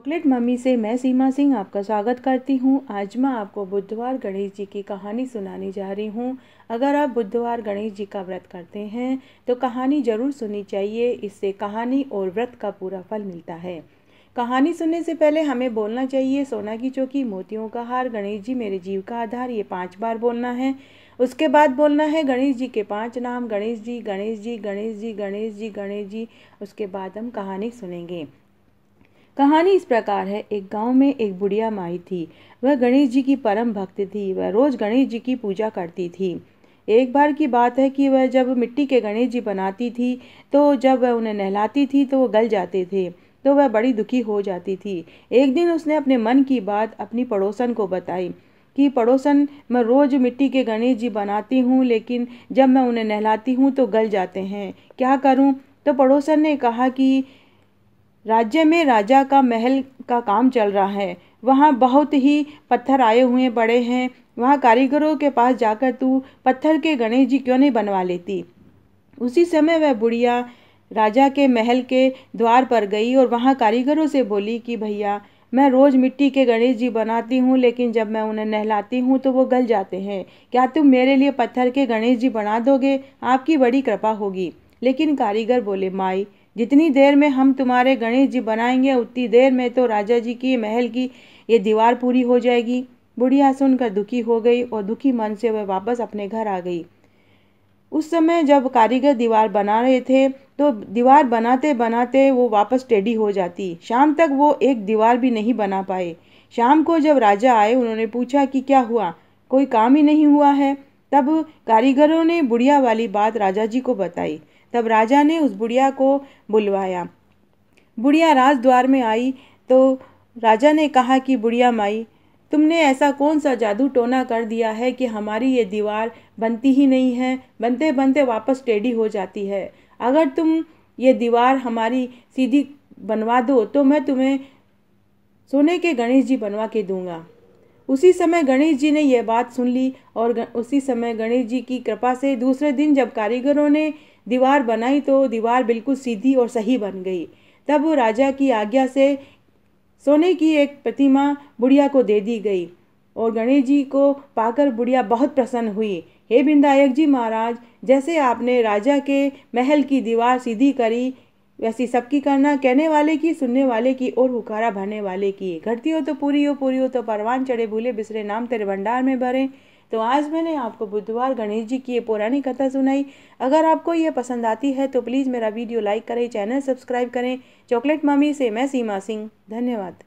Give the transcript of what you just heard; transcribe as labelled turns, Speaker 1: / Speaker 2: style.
Speaker 1: Chocolate mummy से मैं सीमा सिंह आपका स्वागत करती हूँ। आज मैं आपको बुधवार गणेश जी की कहानी सुनाने जा रही हूँ। अगर आप बुधवार गणेश जी का व्रत करते हैं तो कहानी ज़रूर सुननी चाहिए। इससे कहानी और व्रत का पूरा फल मिलता है। कहानी सुनने से पहले हमें बोलना चाहिए, सोना की चौकी, मोतियों का हार, गणेश जी मेरे जीव का आधार, ये पाँच बार बोलना है। उसके बाद बोलना है, गणेश जी के पाँच नाम, गणेश जी गणेश जी गणेश जी गणेश जी गणेश जी। उसके बाद हम कहानी सुनेंगे। कहानी इस प्रकार है। एक गाँव में एक बुढ़िया माई थी। वह गणेश जी की परम भक्त थी। वह रोज गणेश जी की पूजा करती थी। एक बार की बात है कि वह जब मिट्टी के गणेश जी बनाती थी तो जब वह उन्हें नहलाती थी तो वह गल जाते थे तो वह बड़ी दुखी हो जाती थी। एक दिन उसने अपने मन की बात अपनी पड़ोसन को बताई कि, पड़ोसन, मैं रोज़ मिट्टी के गणेश जी बनाती हूँ, लेकिन जब मैं उन्हें नहलाती हूँ तो गल जाते हैं। क्या करूँ? तो पड़ोसन ने कहा कि राज्य में राजा का महल का काम चल रहा है। वहाँ बहुत ही पत्थर आए हुए बड़े हैं। वहाँ कारीगरों के पास जाकर तू पत्थर के गणेश जी क्यों नहीं बनवा लेती? उसी समय वह बुढ़िया राजा के महल के द्वार पर गई और वहाँ कारीगरों से बोली कि, भैया, मैं रोज़ मिट्टी के गणेश जी बनाती हूँ, लेकिन जब मैं उन्हें नहलाती हूँ तो वो गल जाते हैं। क्या तुम मेरे लिए पत्थर के गणेश जी बना दोगे? आपकी बड़ी कृपा होगी। लेकिन कारीगर बोले, माई जितनी देर में हम तुम्हारे गणेश जी बनाएँगे, उतनी देर में तो राजा जी की महल की ये दीवार पूरी हो जाएगी। बुढ़िया सुनकर दुखी हो गई और दुखी मन से वह वापस अपने घर आ गई। उस समय जब कारीगर दीवार बना रहे थे तो दीवार बनाते बनाते वो वापस टेढ़ी हो जाती। शाम तक वो एक दीवार भी नहीं बना पाए। शाम को जब राजा आए, उन्होंने पूछा कि क्या हुआ? कोई काम ही नहीं हुआ है। तब कारीगरों ने बुढ़िया वाली बात राजा जी को बताई। तब राजा ने उस बुढ़िया को बुलवाया। बुढ़िया राजद्वार में आई तो राजा ने कहा कि, बुढ़िया माई, तुमने ऐसा कौन सा जादू टोना कर दिया है कि हमारी ये दीवार बनती ही नहीं है बनते बनते वापस टेढ़ी हो जाती है? अगर तुम ये दीवार हमारी सीधी बनवा दो तो मैं तुम्हें सोने के गणेश जी बनवा के दूँगा। उसी समय गणेश जी ने यह बात सुन ली और उसी समय गणेश जी की कृपा से दूसरे दिन जब कारीगरों ने दीवार बनाई तो दीवार बिल्कुल सीधी और सही बन गई। तब राजा की आज्ञा से सोने की एक प्रतिमा बुढ़िया को दे दी गई और गणेश जी को पाकर बुढ़िया बहुत प्रसन्न हुई। हे बिंदायक जी महाराज, जैसे आपने राजा के महल की दीवार सीधी करी, वैसी सबकी करना कहने वाले की, सुनने वाले की और हुकारा भरने वाले की। घटती हो तो पूरी हो पूरी हो तो परवान चढ़े, भूले बिसरे नाम तेरे भंडार में भरे। तो आज मैंने आपको बुधवार गणेश जी की ये पुरानी कथा सुनाई। अगर आपको ये पसंद आती है तो प्लीज़ मेरा वीडियो लाइक करें, चैनल सब्सक्राइब करें। चॉकलेट मामी से मैं सीमा सिंह। धन्यवाद।